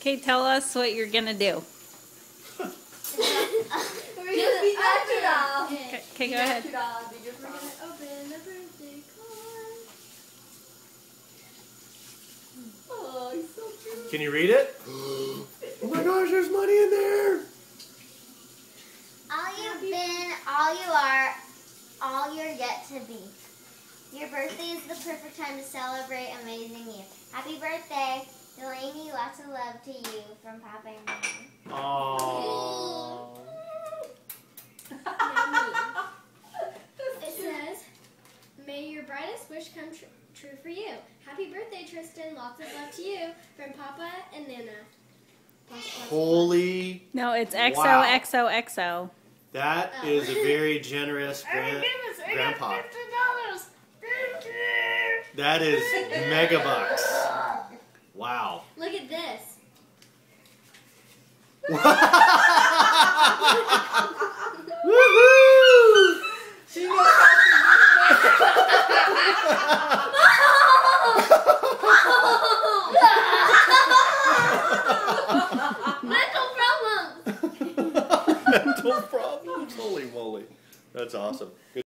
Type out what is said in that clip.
Okay, tell us what you're gonna do. We're gonna be natural. Okay, okay, go ahead. We're gonna open the birthday card. Oh, it's so cute. Can you read it? oh my gosh, there's money in there. All you've been, all you are, all you're yet to be. Your birthday is the perfect time to celebrate amazing you. Happy birthday, Delaney. Lots of love to you from Papa and Mama. Aww. It says, May your brightest wish come tr- true for you. Happy birthday, Tristen. Lots of love to you from Papa and Nana. Holy, No, it's Wow. XOXOXO. that Oh. is a very generous grand, grandpa. That is mega bucks. Wow. Look at this. Woohoo! Mental problems. Mental problems. Holy moly. That's awesome. Good.